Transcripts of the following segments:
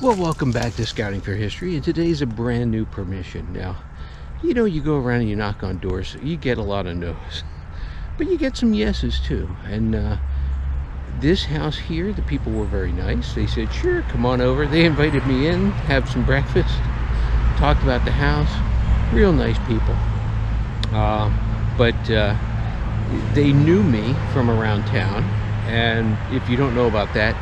Well, welcome back to Scouting for History, and today's a brand new permission. Now, you know, you go around and you knock on doors, you get a lot of no's, but you get some yeses too. And uh, this house here, the people were very nice. They said, sure, come on over. They invited me in, have some breakfast, talked about the house. Real nice people. Uh, but uh, they knew me from around town, and if you don't know about that,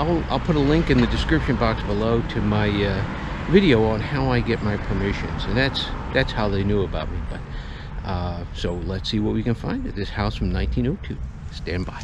I'll, I'll put a link in the description box below to my uh, video on how I get my permissions and that's that's how they knew about me but uh, so let's see what we can find at this house from 1902 stand by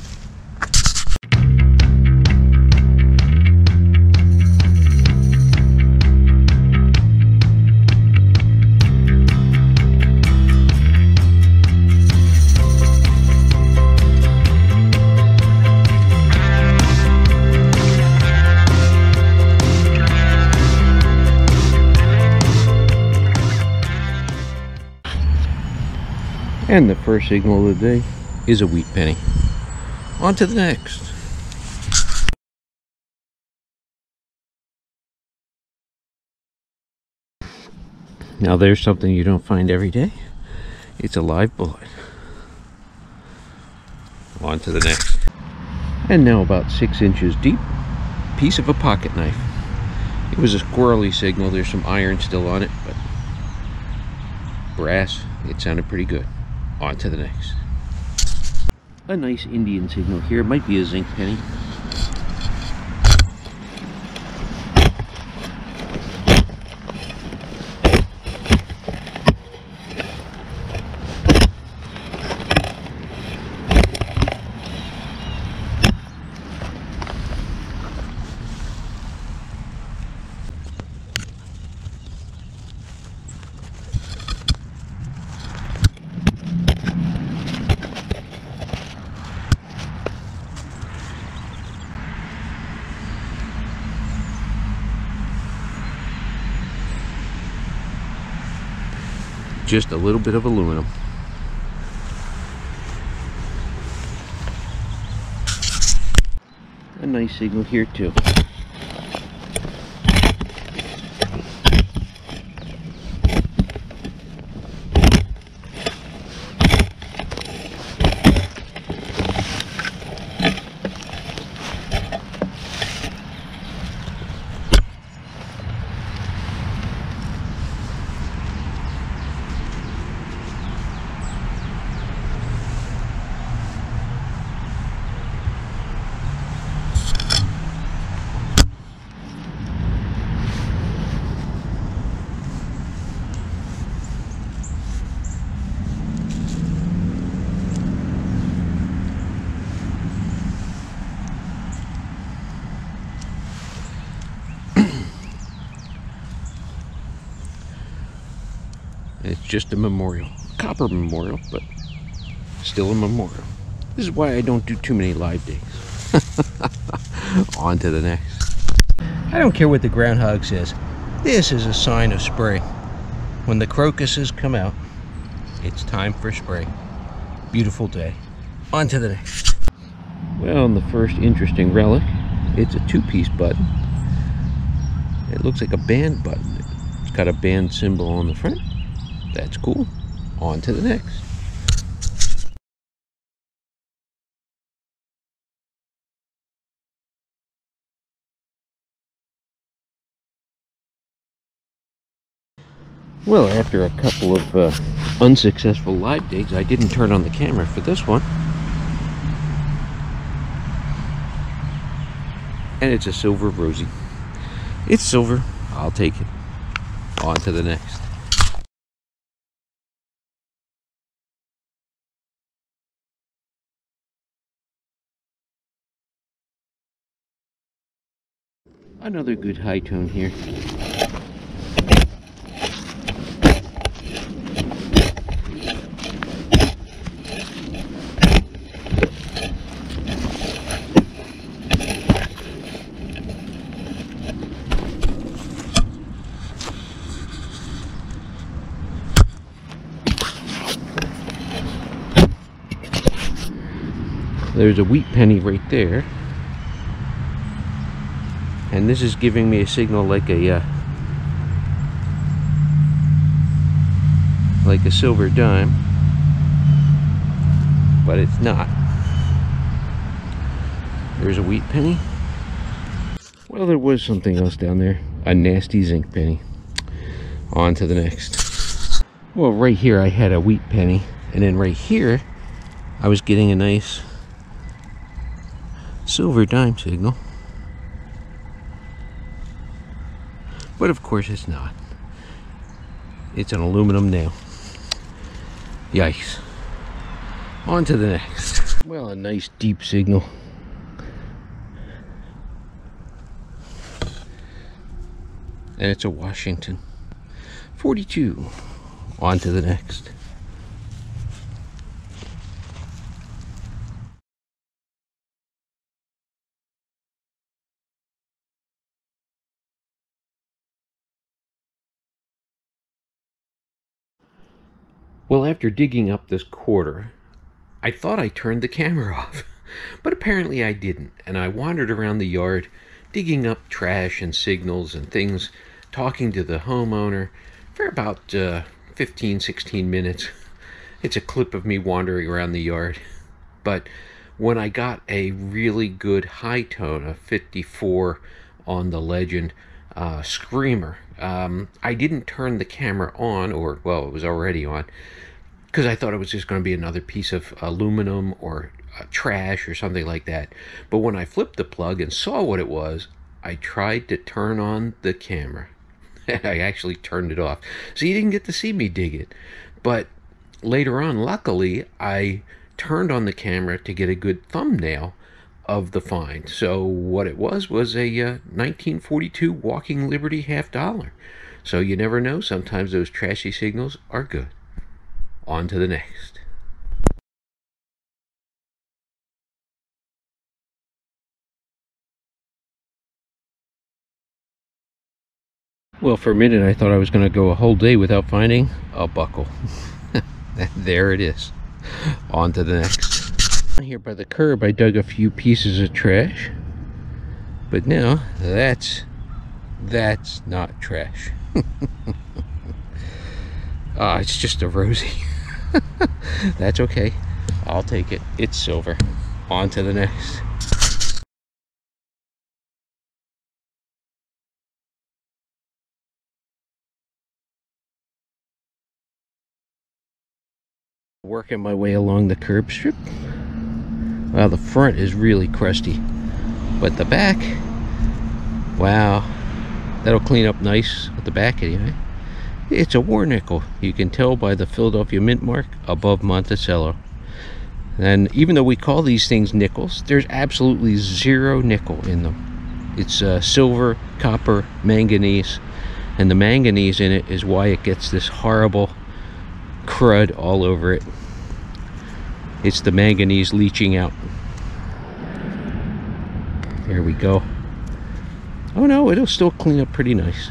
And the first signal of the day is a wheat penny. On to the next. Now there's something you don't find every day. It's a live bullet. On to the next. And now about six inches deep, piece of a pocket knife. It was a squirrely signal. There's some iron still on it, but brass, it sounded pretty good. On to the next. A nice Indian signal here. Might be a zinc penny. Just a little bit of aluminum. A nice signal here too. It's just a memorial. Copper memorial, but still a memorial. This is why I don't do too many live days. On to the next. I don't care what the groundhog says. This is a sign of spring. When the crocuses come out, it's time for spring. Beautiful day. On to the next. Well, the first interesting relic, it's a two-piece button. It looks like a band button. It's got a band symbol on the front that's cool. On to the next. Well, after a couple of uh, unsuccessful live digs, I didn't turn on the camera for this one. And it's a silver Rosie. It's silver. I'll take it. On to the next. Another good high tone here. There's a wheat penny right there. And this is giving me a signal like a uh, like a silver dime but it's not. There's a wheat penny. Well there was something else down there. A nasty zinc penny. On to the next. Well right here I had a wheat penny. And then right here I was getting a nice silver dime signal but of course it's not. It's an aluminum nail. Yikes. On to the next. Well a nice deep signal. And it's a Washington 42 on to the next Well, after digging up this quarter, I thought I turned the camera off, but apparently I didn't, and I wandered around the yard digging up trash and signals and things, talking to the homeowner for about uh, 15, 16 minutes. It's a clip of me wandering around the yard. But when I got a really good high tone, a 54 on the Legend uh, Screamer, um, I didn't turn the camera on, or, well, it was already on, because I thought it was just going to be another piece of aluminum or uh, trash or something like that. But when I flipped the plug and saw what it was, I tried to turn on the camera. I actually turned it off. So you didn't get to see me dig it. But later on, luckily, I turned on the camera to get a good thumbnail of the find. So what it was was a uh, 1942 Walking Liberty half dollar. So you never know. Sometimes those trashy signals are good on to the next. Well, for a minute I thought I was going to go a whole day without finding a buckle. there it is. On to the next. Here by the curb I dug a few pieces of trash. But now, that's, that's not trash. Ah, it's just a Rosie. That's okay. I'll take it. It's silver. On to the next. Working my way along the curb strip. Wow, the front is really crusty. But the back, wow, that'll clean up nice at the back anyway. It's a war nickel. You can tell by the Philadelphia Mint mark above Monticello. And even though we call these things nickels, there's absolutely zero nickel in them. It's uh, silver, copper, manganese, and the manganese in it is why it gets this horrible crud all over it. It's the manganese leaching out. There we go. Oh no, it'll still clean up pretty nice.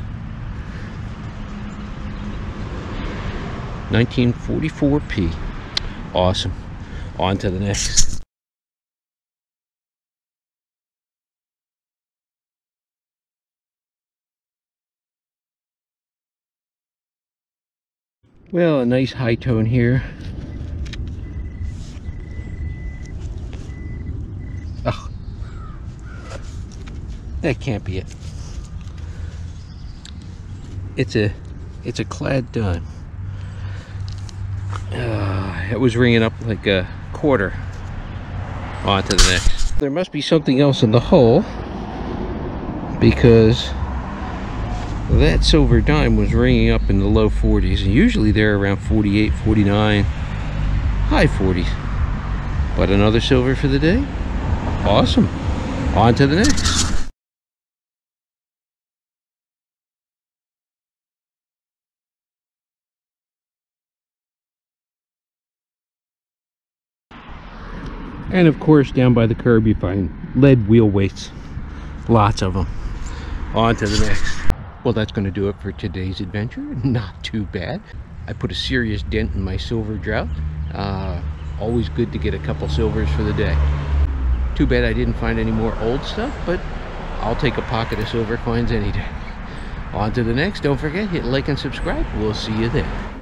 1944p. Awesome. On to the next. Well, a nice high tone here. That can't be it. It's a, it's a clad dime. Uh, it was ringing up like a quarter. On to the next. There must be something else in the hole because that silver dime was ringing up in the low 40s and usually they're around 48 49 high 40s but another silver for the day awesome on to the next And of course, down by the curb, you find lead wheel weights. Lots of them. On to the next. Well, that's going to do it for today's adventure. Not too bad. I put a serious dent in my silver drought. Uh, always good to get a couple silvers for the day. Too bad I didn't find any more old stuff, but I'll take a pocket of silver coins any day. On to the next. Don't forget, hit like and subscribe. We'll see you then.